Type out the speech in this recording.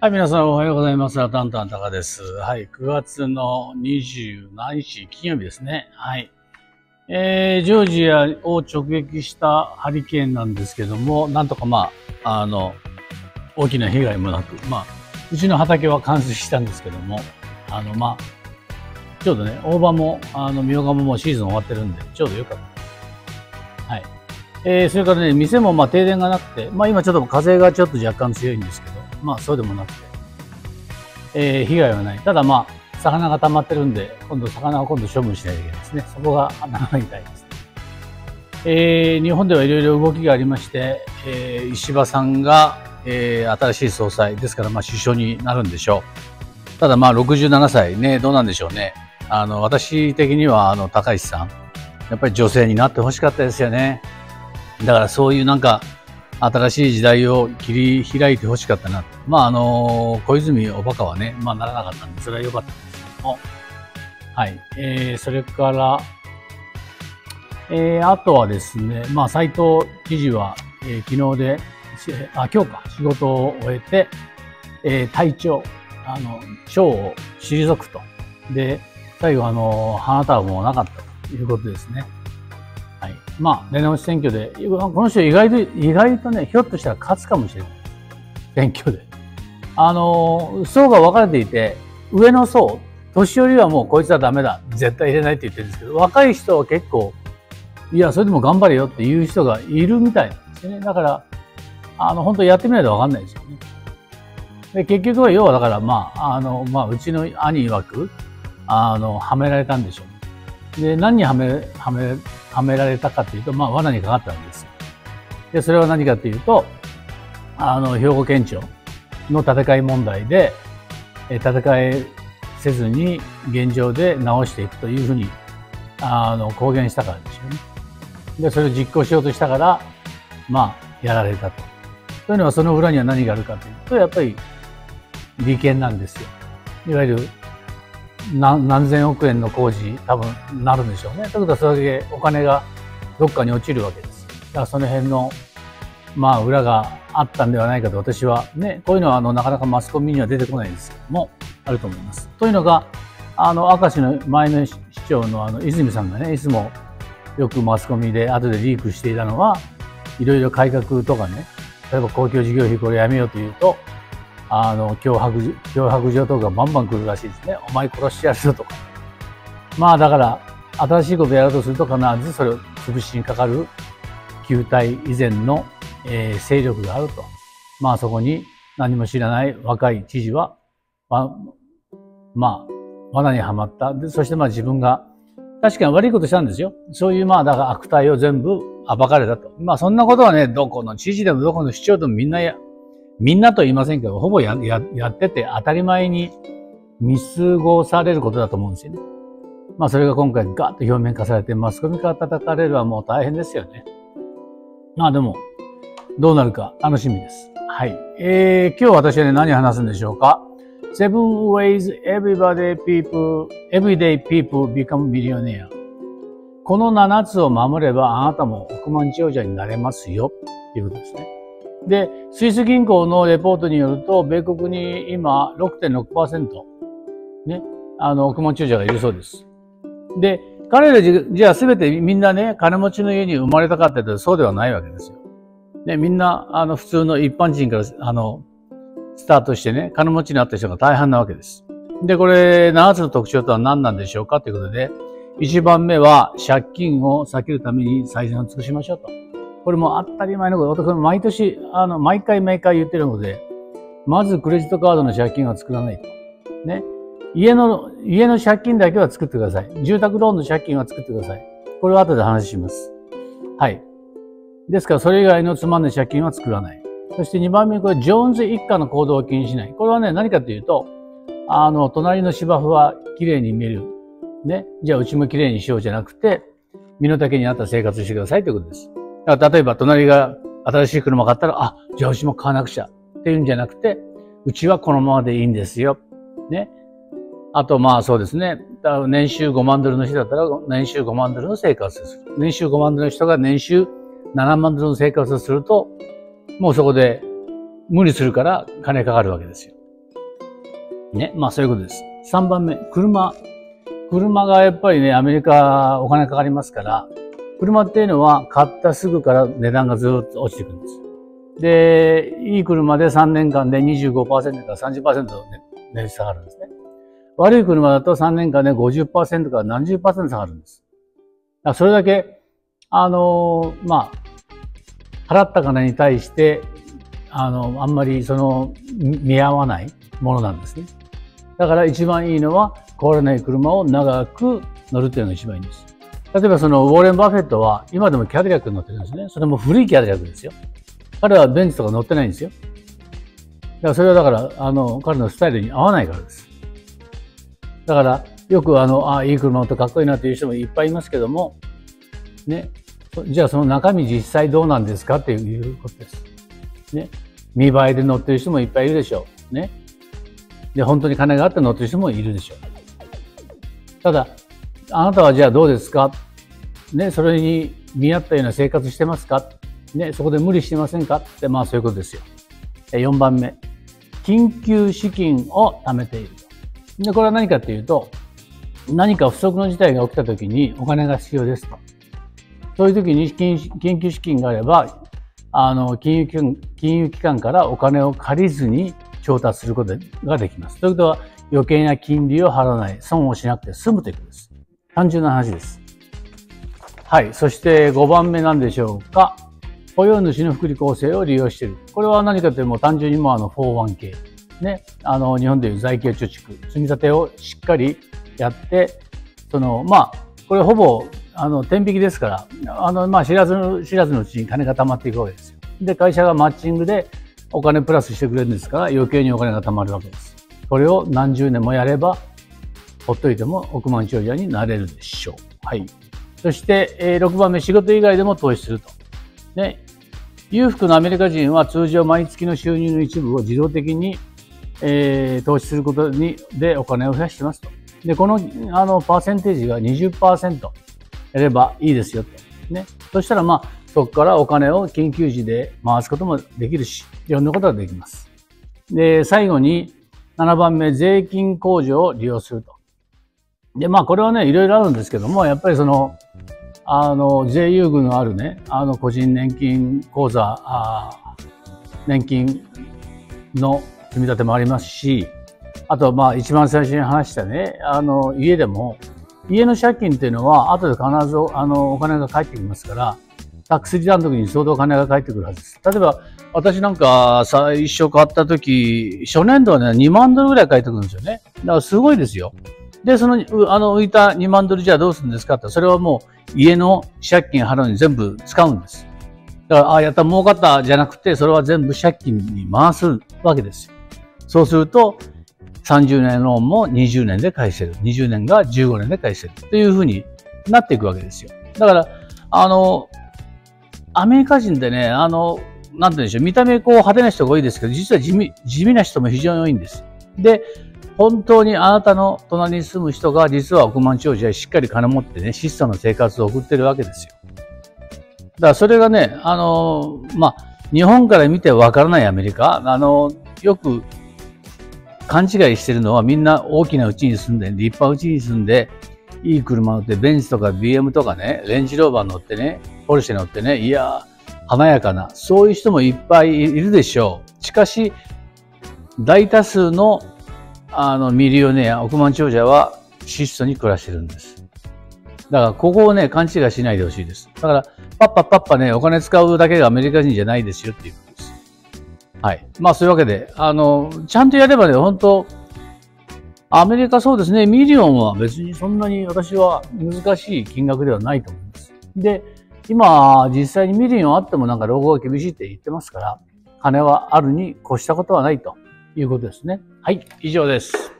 はい、皆さんおはようございます。アタンタンタカです。はい、9月の27日、金曜日ですね。はい。えー、ジョージアを直撃したハリケーンなんですけども、なんとかまあ、あの、大きな被害もなく、まあ、うちの畑は冠水したんですけども、あの、まあ、ちょうどね、大葉も、あの、みょうがももシーズン終わってるんで、ちょうどよかった。はい。えー、それからね、店もまあ停電がなくて、まあ今ちょっと風がちょっと若干強いんですけど、まあそうでもなくて、えー、被害はない。ただまあ、魚が溜まってるんで、今度魚を今度処分しないといけないですね。そこが頭が痛いです。えー、日本ではいろいろ動きがありまして、えー、石破さんが、えー、新しい総裁ですから、まあ首相になるんでしょう。ただまあ67歳ね、どうなんでしょうね。あの、私的にはあの、高市さん、やっぱり女性になってほしかったですよね。だからそういうなんか、新しい時代を切り開いてほしかったな。まああの、小泉おバカはね、まあならなかったんで、それは良かったんですけども。はい。えー、それから、えー、あとはですね、まあ斎藤知事は、えー、昨日で、あ、今日か、仕事を終えて、えー、体調、あの、賞を退くと。で、最後あの、花束もなかったということですね。はい。まあ、出直し選挙で、この人意外と、意外とね、ひょっとしたら勝つかもしれない。選挙で。あの、層が分かれていて、上の層、年寄りはもうこいつはダメだ。絶対入れないって言ってるんですけど、若い人は結構、いや、それでも頑張れよっていう人がいるみたいなんですね。だから、あの、本当やってみないと分かんないですよね。で、結局は要はだから、まあ、あの、まあ、うちの兄曰く、あの、はめられたんでしょう。で、何にはめ、はめ、はめられたかというと、まあ、罠にかかったんですよ。で、それは何かというと、あの、兵庫県庁の戦い問題で、え戦えせずに現状で直していくというふうに、あの、公言したからですよね。で、それを実行しようとしたから、まあ、やられたと。というのは、その裏には何があるかというと、やっぱり、利権なんですよ。いわゆる、何千億円の工事多分なるんでしょうね。ということはそれだけお金がどっかに落ちるわけです。だからその辺のまあ裏があったんではないかと私はね、こういうのはあのなかなかマスコミには出てこないんですけども、あると思います。というのが、あの、明石の前の市長のあの泉さんがね、いつもよくマスコミで後でリークしていたのは、いろいろ改革とかね、例えば公共事業費これやめようというと、あの、脅迫、脅迫状とかバンバン来るらしいですね。お前殺してやるぞとか。まあだから、新しいことやろうとすると必ずそれを潰しにかかる旧体以前の、えー、勢力があると。まあそこに何も知らない若い知事は、まあ、まあ、罠にはまった。で、そしてまあ自分が、確かに悪いことしたんですよ。そういうまあ、だから悪態を全部暴かれたと。まあそんなことはね、どこの知事でもどこの市長でもみんなや、みんなと言いませんけど、ほぼややってて当たり前に見過ごされることだと思うんですよね。まあそれが今回ガーッと表面化されて、マスコミから叩かれるはもう大変ですよね。まあでも、どうなるか楽しみです。はい。えー、今日私はね、何話すんでしょうか ?Seven ways everybody people, everyday people become millionaire. この7つを守ればあなたも億万長者になれますよ。っていうことですね。で、スイス銀行のレポートによると、米国に今6.6%、ね、あの、億万長者がいるそうです。で、彼らじじゃあ全てみんなね、金持ちの家に生まれたかって言ったらそうではないわけですよ。ね、みんな、あの、普通の一般人から、あの、スタートしてね、金持ちになった人が大半なわけです。で、これ、7つの特徴とは何なんでしょうかということで、1番目は、借金を避けるために最善を尽くしましょうと。これも当たり前のこと。私も、毎年、あの、毎回毎回言ってるので、まずクレジットカードの借金は作らないと。ね。家の、家の借金だけは作ってください。住宅ローンの借金は作ってください。これは後で話します。はい。ですから、それ以外のつまんない借金は作らない。そして2番目にこれ、ジョーンズ一家の行動を気にしない。これはね、何かというと、あの、隣の芝生は綺麗に見える。ね。じゃあ、うちも綺麗にしようじゃなくて、身の丈に合った生活してくださいということです。だから例えば、隣が新しい車買ったら、あ、じゃあうちも買わなくちゃっていうんじゃなくて、うちはこのままでいいんですよ。ね。あと、まあそうですね。年収5万ドルの人だったら、年収5万ドルの生活をする。年収5万ドルの人が年収7万ドルの生活をすると、もうそこで無理するから金かかるわけですよ。ね。まあそういうことです。3番目、車。車がやっぱりね、アメリカお金かかりますから、車っていうのは買ったすぐから値段がずっと落ちていくんです。で、いい車で3年間で25%から30%の値下がるんですね。悪い車だと3年間で50%から何十下がるんです。だそれだけ、あの、まあ、払った金に対して、あの、あんまりその、見合わないものなんですね。だから一番いいのは、壊れない車を長く乗るというのが一番いいんです。例えばそのウォーレン・バフェットは今でもキャデラックに乗ってるんですね。それも古いキャデラックですよ。彼はベンツとか乗ってないんですよ。だからそれはだから、あの、彼のスタイルに合わないからです。だから、よくあの、ああ、いい車乗ってかっこいいなっていう人もいっぱいいますけども、ね。じゃあその中身実際どうなんですかっていうことです。ね。見栄えで乗ってる人もいっぱいいるでしょう。ね。で、本当に金があって乗ってる人もいるでしょう。ただ、あなたはじゃあどうですか？ね、それに見合ったような生活してますか？ね、そこで無理してませんか？って、まあそういうことですよ。4番目。緊急資金を貯めている。で、これは何かっていうと、何か不測の事態が起きた時にお金が必要ですと。そういう時に緊急資金があれば、あの、金融機関、金融機関からお金を借りずに調達することができます。ということは、余計な金利を払わない、損をしなくて済むということです。単純な話です。はい。そして5番目なんでしょうか。雇用主の福利厚生を利用している。これは何かというと、単純にもあの 41K。ね。あの、日本でいう財形貯蓄、積み立てをしっかりやって、その、まあ、これほぼ、あの、天引きですから、あの、まあ、知らず、知らずのうちに金が貯まっていくわけですよ。で、会社がマッチングでお金プラスしてくれるんですから、余計にお金が貯まるわけです。これを何十年もやれば、ほっといても億万長者になれるでしょう。はい。そして、えー、6番目、仕事以外でも投資すると。ね。裕福なアメリカ人は通常毎月の収入の一部を自動的に、えー、投資することにでお金を増やしてますと。で、この、あの、パーセンテージが20%やればいいですよと。ね。そしたら、まあ、そこからお金を緊急時で回すこともできるし、いろんなことができます。で、最後に、7番目、税金控除を利用すると。で、まあ、これはね、いろいろあるんですけども、やっぱりその、あの、税優遇のあるね、あの、個人年金口座、あ年金の積み立てもありますし、あと、まあ、一番最初に話したね、あの、家でも、家の借金っていうのは、後で必ず、あの、お金が返ってきますから、タックスリターンの時に相当お金が返ってくるはずです。例えば、私なんか最初買った時、初年度はね、2万ドルぐらい返ってくるんですよね。だからすごいですよ。で、その、あの、浮いた2万ドルじゃあどうするんですかって、それはもう家の借金払うのに全部使うんです。だから、ああ、やった儲かったじゃなくて、それは全部借金に回すわけですよ。そうすると、30年ローンも20年で返せる。20年が15年で返せる。というふうになっていくわけですよ。だから、あの、アメリカ人でね、あの、なんて言うんでしょう、見た目こう派手な人が多いですけど、実は地味、地味な人も非常に多いんです。で、本当にあなたの隣に住む人が実は億万長者でしっかり金持ってね、質素な生活を送ってるわけですよ。だからそれがね、あの、まあ、日本から見てわからないアメリカ、あの、よく勘違いしてるのはみんな大きな家に住んで、立派家に住んで、いい車乗って、ベンツとか BM とかね、レンジローバー乗ってね、ポルシェ乗ってね、いや華やかな、そういう人もいっぱいいるでしょう。しかし、大多数の、あの、ミリオネア、億万長者は質素に暮らしてるんです。だから、ここをね、勘違いしないでほしいです。だから、パッパッパッパね、お金使うだけがアメリカ人じゃないですよっていうことです。はい。まあ、そういうわけで、あの、ちゃんとやればね、本当アメリカそうですね、ミリオンは別にそんなに私は難しい金額ではないと思います。で、今、実際にミリオンあってもなんか老後が厳しいって言ってますから、金はあるに越したことはないということですね。はい、以上です。